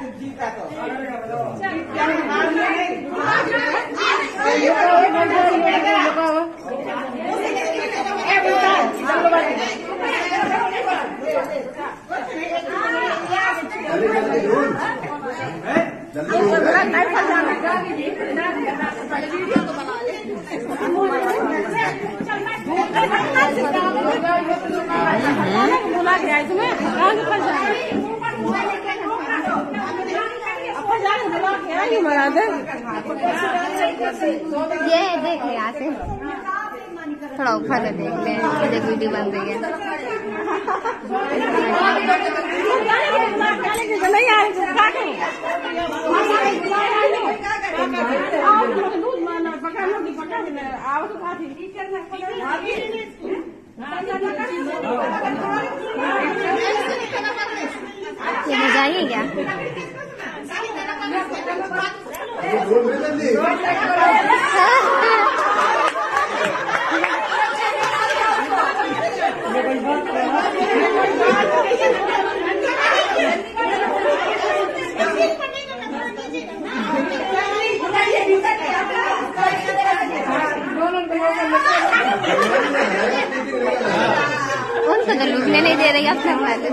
जीता तो बुला आई तुम्हें बुला के आई मरा दे ये है, देख ले यहाँ से। थोड़ा ऊपर से देख ले मुझे वीडियो बन रही है। ये मज़ा क्या? उनको तो लूटने नहीं दे रही अपने वाले